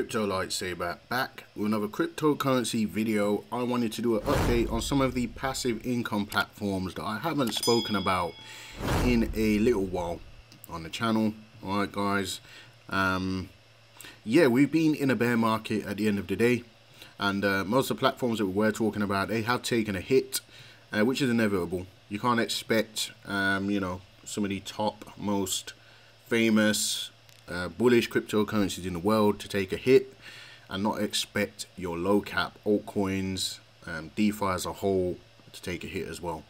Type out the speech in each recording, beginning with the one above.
Crypto Lightsaber back with another cryptocurrency video. I wanted to do an update on some of the passive income platforms that I haven't spoken about in a little while on the channel. Alright guys, um, yeah we've been in a bear market at the end of the day and uh, most of the platforms that we were talking about they have taken a hit uh, which is inevitable. You can't expect um, you know some of the top most famous uh, bullish cryptocurrencies in the world to take a hit and not expect your low cap altcoins, um, DeFi as a whole to take a hit as well.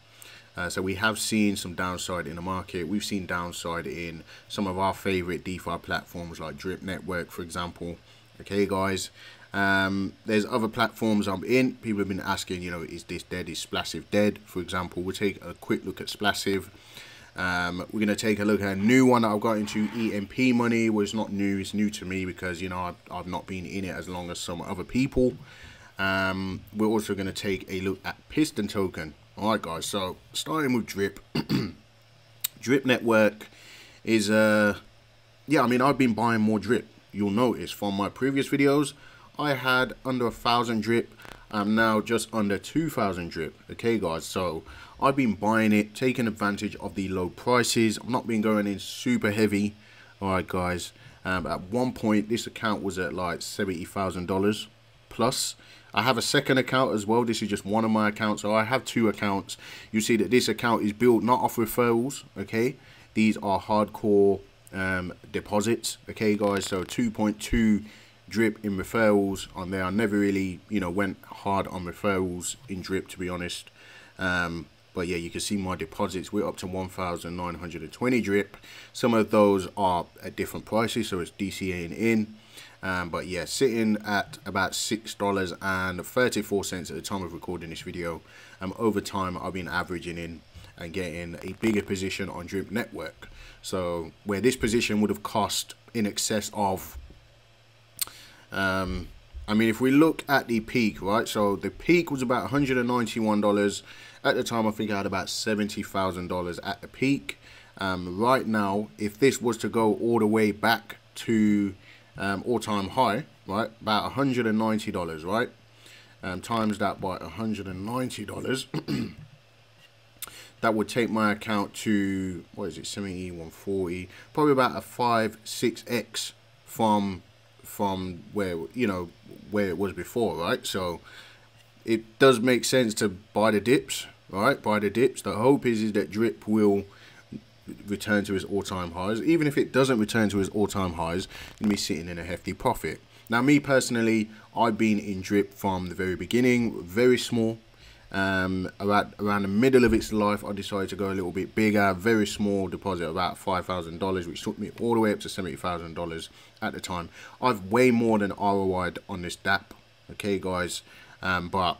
Uh, so we have seen some downside in the market. We've seen downside in some of our favorite DeFi platforms like Drip Network, for example. Okay, guys. Um, there's other platforms I'm in. People have been asking, you know, is this dead? Is Splassive dead? For example, we'll take a quick look at Splassive. Um, we're going to take a look at a new one that I've got into EMP money, which is not new, it's new to me because, you know, I've, I've not been in it as long as some other people. Um, we're also going to take a look at Piston Token. Alright guys, so starting with Drip. drip Network is, uh, yeah, I mean, I've been buying more Drip. You'll notice from my previous videos, I had under a thousand Drip. I'm now just under 2,000 Drip. Okay guys, so I've been buying it, taking advantage of the low prices. I've not been going in super heavy. Alright guys, um, at one point this account was at like $70,000 plus. I have a second account as well. This is just one of my accounts. So I have two accounts. You see that this account is built not off referrals. Okay. These are hardcore um, deposits. Okay, guys. So 2.2 drip in referrals on there. I never really, you know, went hard on referrals in drip, to be honest. Um, but yeah, you can see my deposits. We're up to 1,920 drip. Some of those are at different prices, so it's DCA and in. Um, but yeah, sitting at about $6.34 at the time of recording this video. Um, over time, I've been averaging in and getting a bigger position on Drip Network. So where this position would have cost in excess of, um, I mean, if we look at the peak, right? So the peak was about $191 at the time, I think I had about $70,000 at the peak. Um, right now, if this was to go all the way back to um, all-time high, right, about $190, right, um, times that by $190, that would take my account to, what is it, 70, 140, probably about a 5, 6x from, from where, you know, where it was before, right? So, it does make sense to buy the dips, right? buy the dips. The hope is, is that drip will return to his all-time highs. Even if it doesn't return to his all-time highs, you'll be sitting in a hefty profit. Now, me personally, I've been in drip from the very beginning, very small. Um, around, around the middle of its life, I decided to go a little bit bigger, very small deposit, about $5,000, which took me all the way up to $70,000 at the time. I've way more than ROI'd on this DAP, okay, guys? Um, but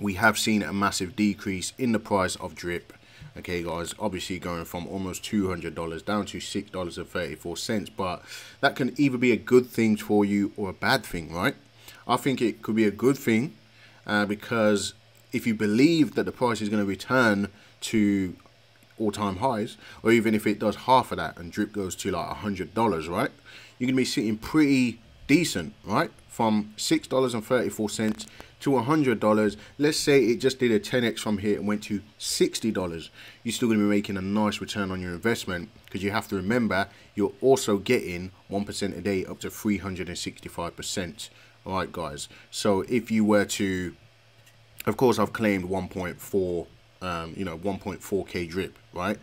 we have seen a massive decrease in the price of drip. Okay guys obviously going from almost $200 down to $6.34 but that can either be a good thing for you or a bad thing right? I think it could be a good thing uh, because if you believe that the price is going to return to all-time highs or even if it does half of that and drip goes to like a hundred dollars right you're gonna be sitting pretty decent right? From $6.34 to $100. Let's say it just did a 10x from here and went to $60. You're still going to be making a nice return on your investment because you have to remember you're also getting 1% a day up to 365%. All right, guys. So if you were to, of course, I've claimed 1.4, um, you know, 1.4k drip, right?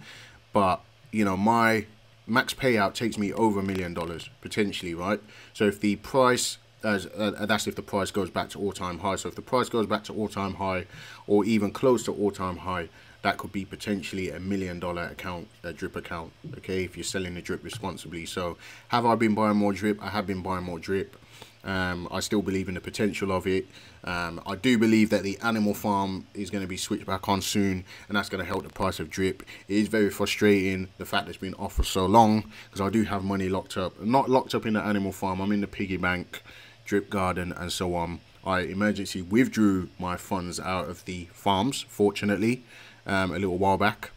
But, you know, my max payout takes me over a million dollars potentially, right? So if the price as uh, that's if the price goes back to all-time high. So if the price goes back to all-time high, or even close to all-time high, that could be potentially a million dollar account, a drip account. Okay, if you're selling the drip responsibly. So have I been buying more drip? I have been buying more drip. Um, I still believe in the potential of it. Um, I do believe that the animal farm is going to be switched back on soon, and that's going to help the price of drip. It is very frustrating the fact that it's been off for so long because I do have money locked up. not locked up in the animal farm. I'm in the piggy bank drip garden and so on. I emergency withdrew my funds out of the farms, fortunately, um, a little while back.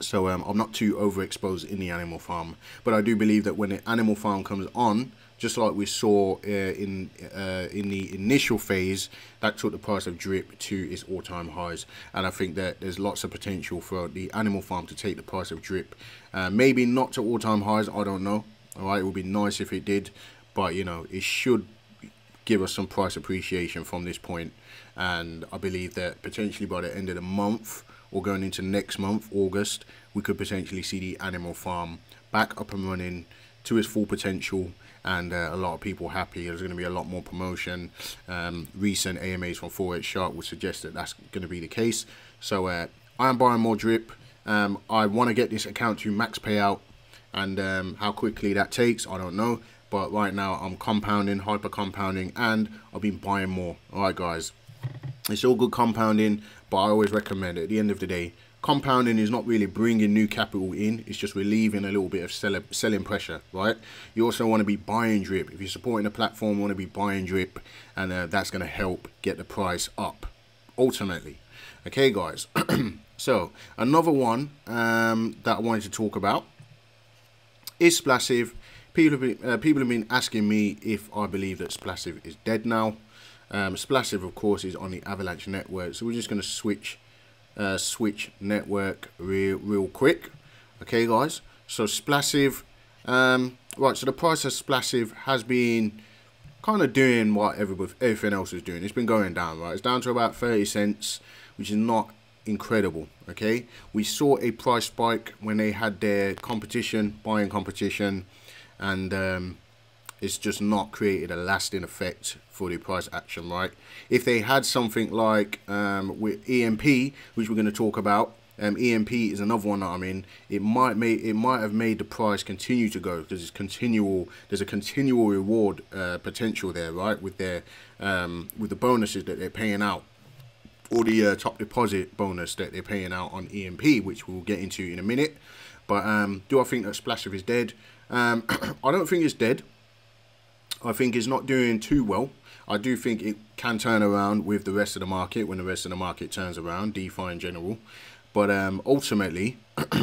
So um, I'm not too overexposed in the animal farm. But I do believe that when the animal farm comes on, just like we saw uh, in uh, in the initial phase, that took the price of drip to its all-time highs. And I think that there's lots of potential for the animal farm to take the price of drip, uh, maybe not to all-time highs. I don't know. All right, it would be nice if it did, but you know, it should give us some price appreciation from this. And I believe that potentially by the end of the month or going into next month, August, we could potentially see the animal farm back up and running to its full potential and uh, a lot of people happy. There's going to be a lot more promotion. Um, recent AMAs from Forex Shark would suggest that that's going to be the case. So uh, I am buying more drip. Um, I want to get this account to max payout and um, how quickly that takes, I don't know. But right now I'm compounding, hyper compounding, and I've been buying more. All right, guys. It's all good compounding, but I always recommend at the end of the day, compounding is not really bringing new capital in. It's just relieving a little bit of sell selling pressure right? You also want to be buying drip. If you're supporting a platform you want to be buying drip and uh, that's going to help get the price up ultimately. Okay guys. So another one um, that I wanted to talk about is Splassive people have been, uh, people have been asking me if I believe that Splassive is dead now um, of course is on the Avalanche network so we're just going to switch uh, switch network real, real quick. Okay, guys. So Splassive, um, right, so the price of Splassive has been kind of doing what everything else is doing. It's been going down, right? It's down to about 30 cents, which is not incredible, okay? We saw a price spike when they had their competition, buying competition, and um, it's just not created a lasting effect for the price action, right? If they had something like um, with EMP, which we're going to talk about, um, EMP is another one that I'm in. It might make it might have made the price continue to go because it's continual. There's a continual reward uh, potential there, right? With their um, with the bonuses that they're paying out, or the uh, top deposit bonus that they're paying out on EMP, which we'll get into in a minute. But um, do I think that Splassive is dead? Um, I don't think it's dead. I think it's not doing too well. I do think it can turn around with the rest of the market when the rest of the market turns around, DeFi in general. But um, ultimately,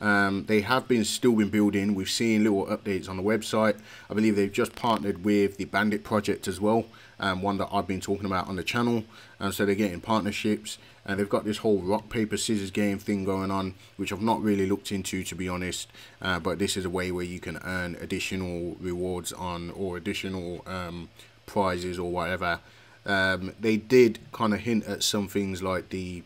um, they have been still been building. We've seen little updates on the website. I believe they've just partnered with the Bandit project as well, um, one that I've been talking about on the channel. And so they're getting partnerships, and they've got this whole rock paper scissors game thing going on, which I've not really looked into to be honest. Uh, but this is a way where you can earn additional rewards on or additional um, prizes or whatever. Um, they did kind of hint at some things like the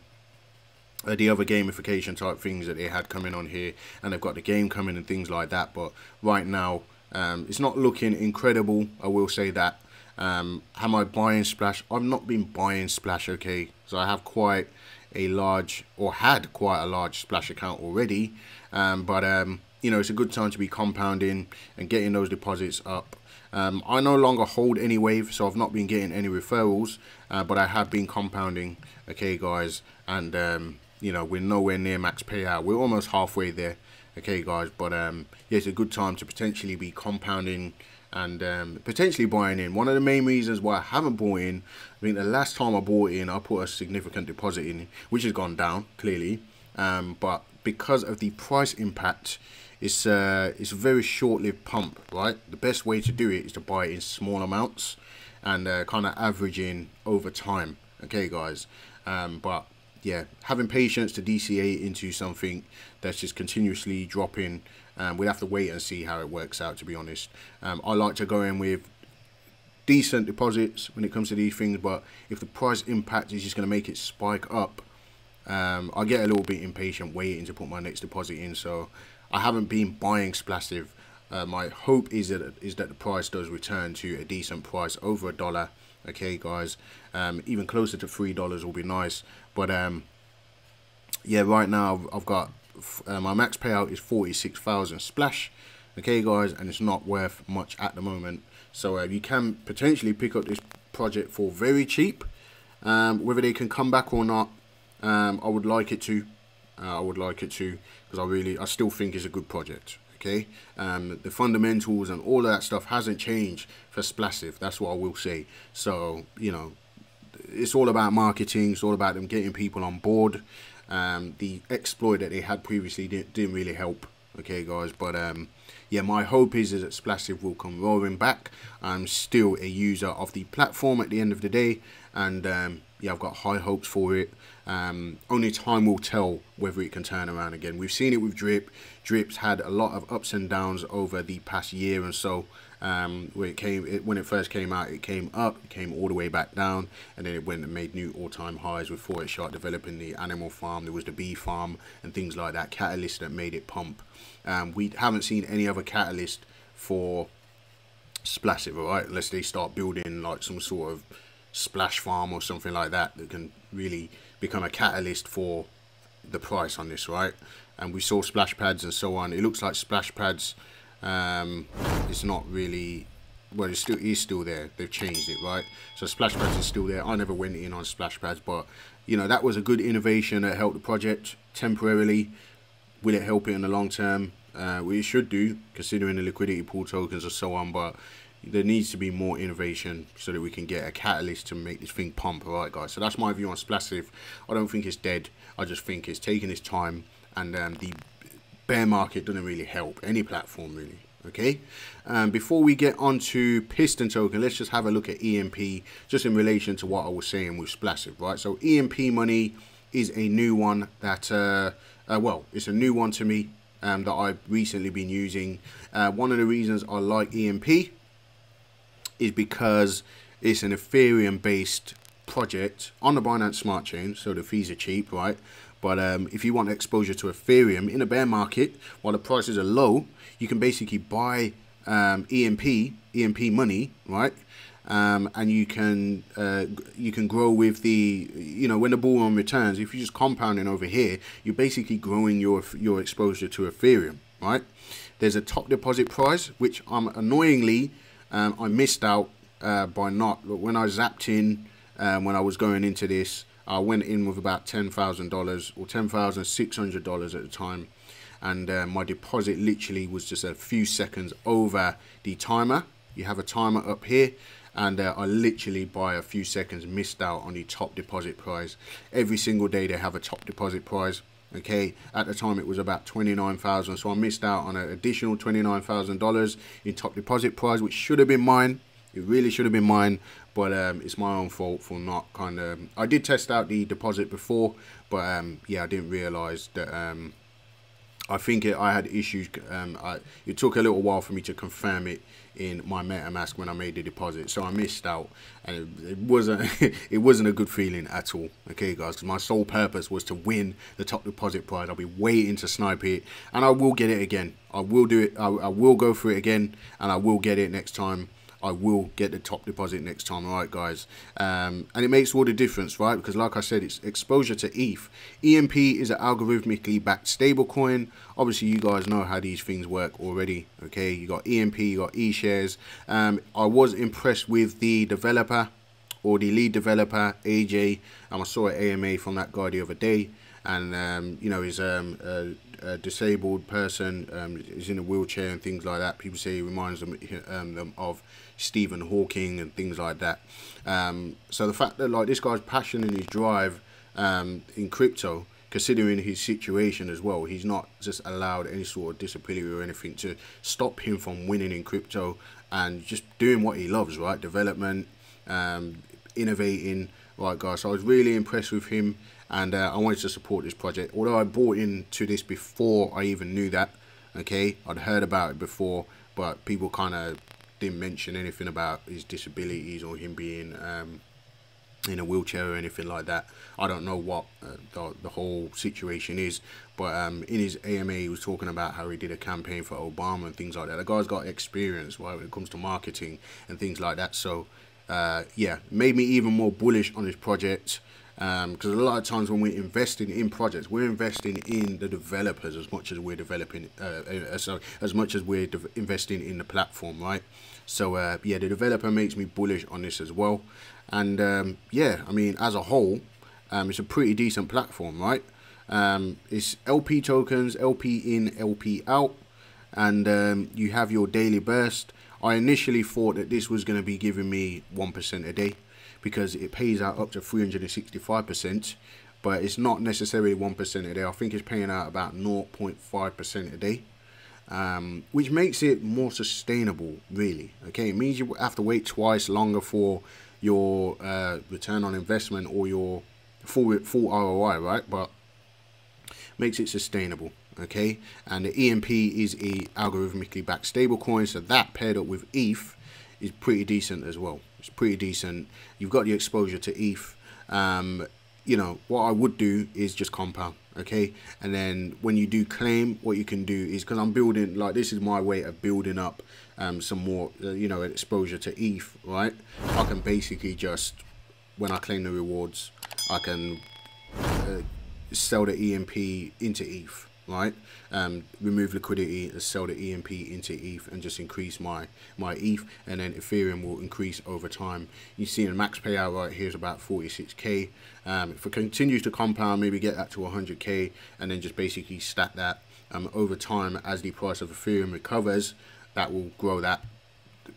uh, the other gamification type things that they had coming on here, and they've got the game coming and things like that. But right now, um, it's not looking incredible. I will say that. Um, am I buying Splash? I've not been buying Splash. Okay, so I have quite a large or had quite a large Splash account already, um, but um, you know it's a good time to be compounding and getting those deposits up um, I no longer hold any wave, so I've not been getting any referrals, uh, but I have been compounding. Okay, guys, and um, you know we're nowhere near max payout. We're almost halfway there. Okay, guys, but um, yeah, it's a good time to potentially be compounding and um, potentially buying in. One of the main reasons why I haven't bought in, I mean, the last time I bought in, I put a significant deposit in, which has gone down clearly, um, but because of the price impact it's uh, it's a very short-lived pump, right? The best way to do it is to buy in small amounts and uh, kind of averaging over time. Okay, guys. Um, but yeah, having patience to DCA into something that's just continuously dropping. Um, we'll have to wait and see how it works out. To be honest, um, I like to go in with decent deposits when it comes to these things, but if the price impact is just going to make it spike up, um, I get a little bit impatient waiting to put my next deposit in. So I haven't been buying Splassive. Uh, my hope is that is that the price does return to a decent price over a dollar. Okay, guys, um, even closer to three dollars will be nice. But um, yeah, right now I've, got uh, my max payout is forty six thousand splash. Okay, guys, and it's not worth much at the moment. So uh, you can potentially pick up this project for very cheap. Um, whether they can come back or not, um, I would like it to. Uh, I would like it to because I really, I still think it's a good project. Okay, um, the fundamentals and all of that stuff hasn't changed for Splassive. That's what I will say. So you know, it's all about marketing. It's all about them getting people on board. Um, the exploit that they had previously didn't, didn't really help. Okay, guys, but um, yeah, my hope is, is that Splassive will come roaring back. I'm still a user of the platform at the end of the day, and um, yeah, I've got high hopes for it. Um, only time will tell whether it can turn around again. We've seen it with Drip. Drip's had a lot of ups and downs over the past year and so. Um, when it came, it, when it first came out, it came up, it came all the way back down, and then it went and made new all-time highs with Forex Shark developing the animal farm. There was the bee farm and things like that. Catalyst that made it pump. Um, we haven't seen any other catalyst for Splassive, right? Unless they start building like some sort of splash farm or something like that that can really become a catalyst for the price on this, right? And we saw splash pads and so on. It looks like splash pads um, it's not really well it's still is still there. They've changed it right? So splash pads is still there. I never went in on splash pads but you know that was a good innovation that helped the project temporarily. Will it help it in the long term? Uh, we should do considering the liquidity pool tokens and so on but there needs to be more innovation so that we can get a catalyst to make this thing pump all right guys? So that's my view on Splassive i don't think it's dead. I just think it's taking its time and um, the bear market doesn't really help any platform really okay? Um, before we get on to piston token let's just have a look at emp just in relation to what i was saying with Splassive right? So emp money is a new one that uh, uh, well it's a new one to me um, that i've recently been using. Uh, one of the reasons i like emp is because it's an ethereum based project on the binance smart chain so the fees are cheap right but um, if you want exposure to Ethereum in a bear market, while the prices are low, you can basically buy um, EMP, EMP money, right? Um, and you can uh, you can grow with the you know when the bull run returns. If you're just compounding over here, you're basically growing your your exposure to Ethereum, right? There's a top deposit price, which I'm annoyingly um, I missed out uh, by not. but When I zapped in um, when I was going into this, I went in with about $10,000 or $10,600 at the time and uh, my deposit literally was just a few seconds over the timer. You have a timer up here and uh, I literally by a few seconds missed out on the top deposit prize. Every single day they have a top deposit prize. Okay, at the time it was about 29,000 so I missed out on an additional $29,000 in top deposit prize which should have been mine. It really should have been mine but um, it's my own fault for not kind of. I did test out the deposit before, but um, yeah, I didn't realise that. Um, I think it, I had issues. Um, I, it took a little while for me to confirm it in my MetaMask when I made the deposit, so I missed out, and it, it wasn't it wasn't a good feeling at all. Okay, guys, my sole purpose was to win the top deposit prize. I'll be waiting to snipe it, and I will get it again. I will do it. I, I will go for it again, and I will get it next time. I will get the top deposit next time, all right, guys? Um, and it makes all the difference, right? Because like I said, it's exposure to ETH. EMP is an algorithmically backed stablecoin. Obviously, you guys know how these things work already, okay? You got EMP, you got eShares. Um, I was impressed with the developer or the lead developer, AJ. Um, I saw an AMA from that guy the other day. And, um, you know, he's um, a, a disabled person, um, is in a wheelchair and things like that. People say he reminds them, um, them of Stephen Hawking and things like that. Um, so the fact that like this guy's passion and his drive um, in crypto, considering his situation as well, he's not just allowed any sort of disability or anything to stop him from winning in crypto and just doing what he loves, right? Development, um, innovating, right, guys. So I was really impressed with him, and uh, I wanted to support this project. Although I bought into this before I even knew that, okay, I'd heard about it before, but people kind of didn't mention anything about his disabilities or him being um, in a wheelchair or anything like that. I don't know what uh, the, the whole situation is, but um, in his AMA, he was talking about how he did a campaign for Obama and things like that. The guy's got experience right, when it comes to marketing and things like that. So, uh, yeah, made me even more bullish on this project because um, a lot of times when we're investing in projects, we're investing in the developers as much as we're developing, uh, uh, sorry, as much as we're investing in the platform, right? So uh, yeah, the developer makes me bullish on this as well, and um, yeah, I mean as a whole, um, it's a pretty decent platform, right? Um, it's LP tokens, LP in, LP out, and um, you have your daily burst. I initially thought that this was going to be giving me 1% a day because it pays out up to 365%, but it's not necessarily 1% a day. I think it's paying out about 0.5% a day. Um, which makes it more sustainable, really. Okay, it means you have to wait twice longer for your uh, return on investment or your full full ROI, right? But makes it sustainable. Okay, and the EMP is a algorithmically backed stablecoin, so that paired up with ETH is pretty decent as well. It's pretty decent. You've got the exposure to ETH. Um, you know what I would do is just compound okay? And then when you do claim what you can do is because I'm building like this is my way of building up um, some more uh, you know exposure to ETH right? I can basically just when I claim the rewards I can uh, sell the EMP into ETH right? Um, remove liquidity and sell the EMP into ETH and just increase my, my ETH and then Ethereum will increase over time. You see the max payout right here is about 46k. Um, if it continues to compound, maybe get that to 100k and then just basically stack that um, over time as the price of Ethereum recovers, that will grow that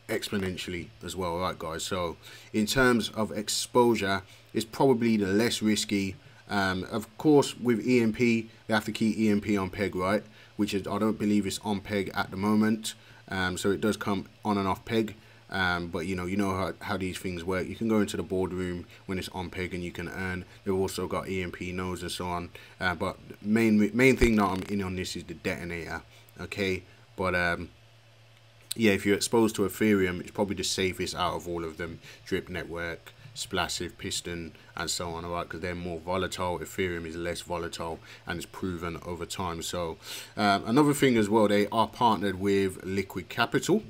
exponentially as well right guys so in terms of exposure it's probably the less risky um, of course, with EMP, they have to keep EMP on peg, right? Which is, I don't believe it's on peg at the moment. Um, so it does come on and off peg. Um, but you know, you know how, how these things work. You can go into the boardroom when it's on peg and you can earn. They've also got EMP nodes and so on. Uh, but main main thing that I'm in on this is the detonator. Okay, but um, yeah, if you're exposed to Ethereum, it's probably the safest out of all of them. Drip network, Splassive, Piston, and so on, alright, because they're more volatile. Ethereum is less volatile and it's proven over time. So, um, another thing as well, they are partnered with Liquid Capital.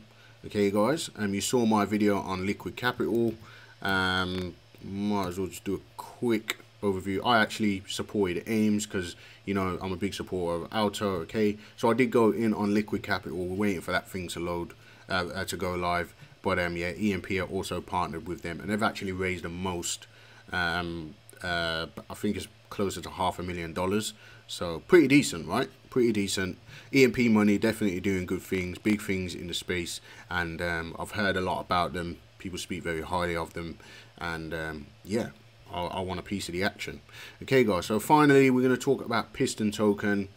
Okay, guys, um, you saw my video on Liquid Capital. Um, might as well just do a quick overview. I actually supported AIMS because, you know, I'm a big supporter of Alto, okay? So I did go in on Liquid Capital. We're waiting for that thing to load, uh, uh, to go live. But um, yeah, EMP are also partnered with them, and they've actually raised the most. Um, uh, I think it's closer to half a million dollars. So pretty decent, right? Pretty decent. EMP money definitely doing good things, big things in the space, and um, I've heard a lot about them. People speak very highly of them, and um, yeah, I, I, want a piece of the action. Okay, guys. So finally, we're going to talk about Piston token.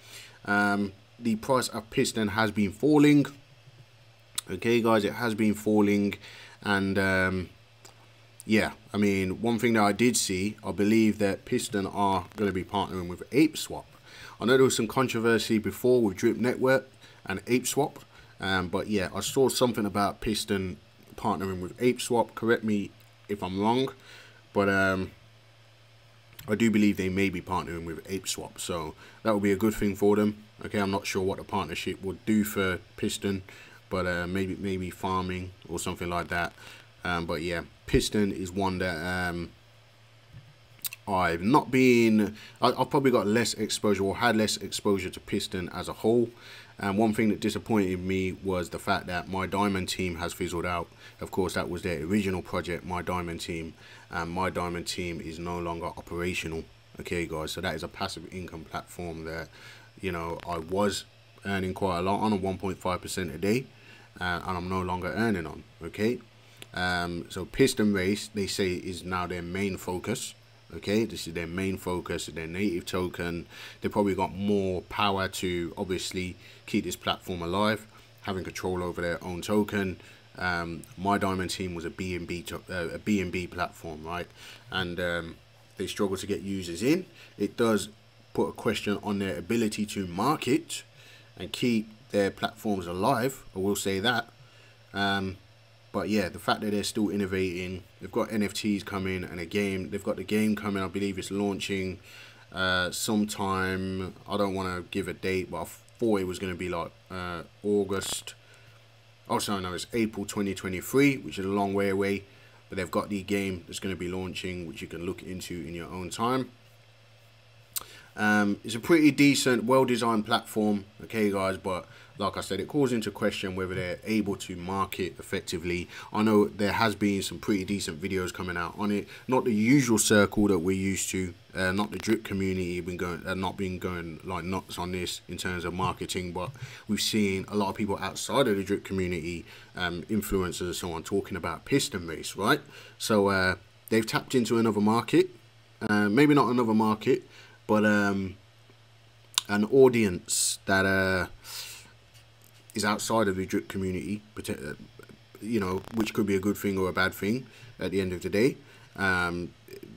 Um, the price of Piston has been falling okay guys it has been falling and um, yeah I mean one thing that I did see I believe that Piston are going to be partnering with ApeSwap. I know there was some controversy before with Drip Network and ApeSwap um, but yeah I saw something about Piston partnering with ApeSwap. Correct me if I'm wrong but um, I do believe they may be partnering with ApeSwap so that would be a good thing for them. Okay I'm not sure what the partnership would do for Piston but uh, maybe maybe farming or something like that. Um, but yeah, piston is one that um, I've not been. I, have probably got less exposure or had less exposure to piston as a whole. And one thing that disappointed me was the fact that my diamond team has fizzled out. Of course, that was their original project, my diamond team, and my diamond team is no longer operational. Okay, guys, so that is a passive income platform that you know I was earning quite a lot on a 1.5% a day uh, and I'm no longer earning on. Okay, um, so piston race they say is now their main focus. Okay, this is their main focus, their native token. They probably got more power to obviously keep this platform alive, having control over their own token. Um, my diamond team was a BNB uh, a BNB platform, right? And um, they struggle to get users in. It does put a question on their ability to market and keep their platforms alive. I will say that. Um, but yeah, the fact that they're still innovating, they've got NFTs coming and a game. They've got the game coming. I believe it's launching uh, sometime. I don't want to give a date, but I thought it was going to be like uh, August. Oh, sorry, no, it's April 2023, which is a long way away. But they've got the game that's going to be launching, which you can look into in your own time. Um, it's a pretty decent, well-designed platform, okay, guys, but like I said, it calls into question whether they're able to market effectively. I know there has been some pretty decent videos coming out on it. Not the usual circle that we're used to. Uh, not the drip community been going, uh, not been going like nuts on this in terms of marketing, but we've seen a lot of people outside of the drip community, um, influencers and so on, talking about piston race, right? So uh, they've tapped into another market. Uh, maybe not another market, but um, an audience that uh, is outside of the drip community, uh, you know, which could be a good thing or a bad thing at the end of the day. Um,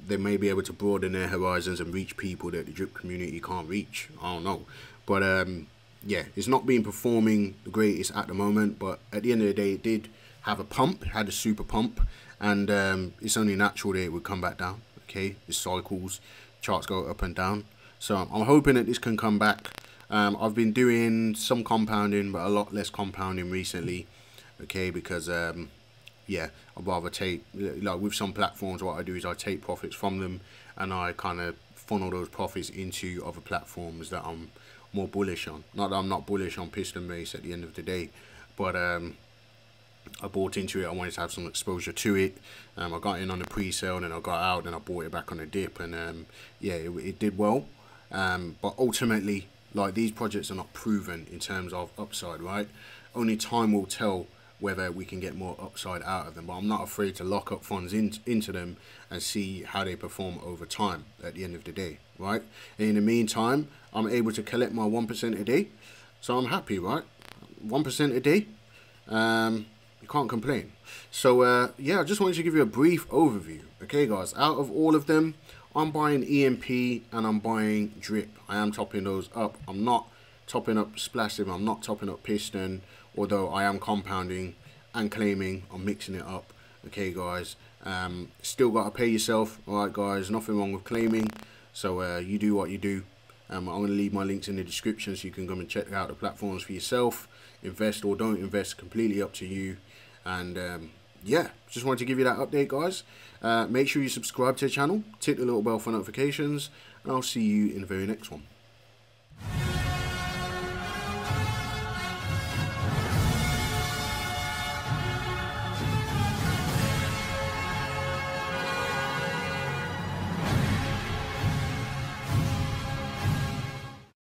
they may be able to broaden their horizons and reach people that the drip community can't reach. I don't know, but um, yeah, it's not been performing the greatest at the moment. But at the end of the day, it did have a pump, had a super pump, and um, it's only natural that it would come back down. Okay, the cycles, charts go up and down. So I'm hoping that this can come back. Um, I've been doing some compounding, but a lot less compounding recently. Okay, because um, yeah, I'd rather take like with some platforms. What I do is I take profits from them, and I kind of funnel those profits into other platforms that I'm more bullish on. Not that I'm not bullish on piston race at the end of the day, but um, I bought into it. I wanted to have some exposure to it. Um, I got in on the pre-sale, and then I got out, and I bought it back on the dip, and um, yeah, it, it, did well. Um, but ultimately, like these projects are not proven in terms of upside, right? Only time will tell whether we can get more upside out of them. But I'm not afraid to lock up funds in, into them and see how they perform over time at the end of the day, right? And in the meantime, I'm able to collect my 1% a day. So I'm happy, right? 1% a day. You can't complain. So uh, yeah, I just wanted to give you a brief overview. Okay, guys, out of all of them, I'm buying EMP and I'm buying Drip. I am topping those up. I'm not topping up Splassive. I'm not topping up Piston, although I am compounding and claiming. I'm mixing it up. Okay, guys. Um, still got to pay yourself. All right, guys. Nothing wrong with claiming. So uh, you do what you do. Um, I'm going to leave my links in the description so you can come and check out the platforms for yourself. Invest or don't invest, completely up to you. And um, yeah, just wanted to give you that update, guys. Uh, make sure you subscribe to the channel, tick the little bell for notifications, and I'll see you in the very next one.